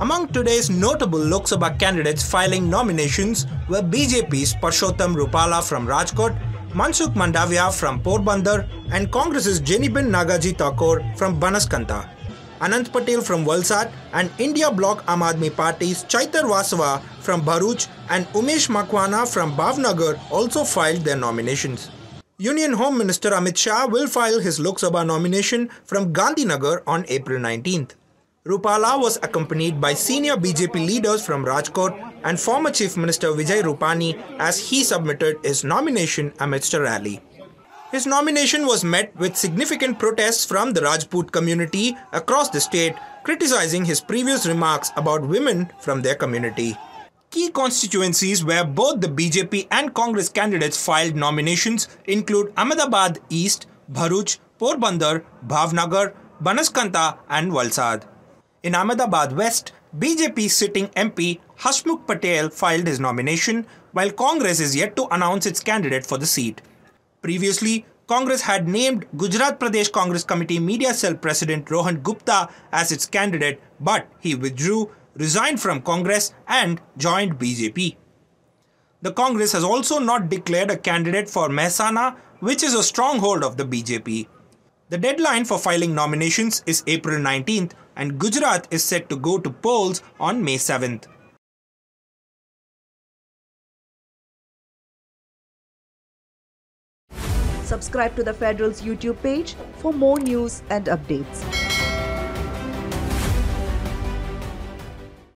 Among today's notable Lok Sabha candidates filing nominations were BJP's Parshottam Rupala from Rajkot, Mansukh Mandavia from Porbandar, and Congress's Geniben Nagaji Thakur from Banaskantha. Anant Patel from Valsad and India Bloc Aam Aadmi Party's Chaitar Vasava from Bharuch and Umesh Makwana from Bhavnagar also filed their nominations. Union Home Minister Amit Shah will file his Lok Sabha nomination from Gandhinagar on April 19th. Rupala was accompanied by senior BJP leaders from Rajkot and former Chief Minister Vijay Rupani as he submitted his nomination amidst a rally. His nomination was met with significant protests from the Rajput community across the state, criticizing his previous remarks about women from their community. Key constituencies where both the BJP and Congress candidates filed nominations include Ahmedabad East, Bharuch, Porbandar, Bhavnagar, Banaskantha and Valsad. In Ahmedabad West, BJP sitting MP Hasmukh Patel filed his nomination, while Congress is yet to announce its candidate for the seat. Previously, Congress had named Gujarat Pradesh Congress Committee Media Cell President Rohan Gupta as its candidate, but he withdrew, resigned from Congress, and joined BJP. The Congress has also not declared a candidate for Mehsana, which is a stronghold of the BJP. The deadline for filing nominations is April 19th, and Gujarat is set to go to polls on May 7th. Subscribe to the Federal's YouTube page for more news and updates.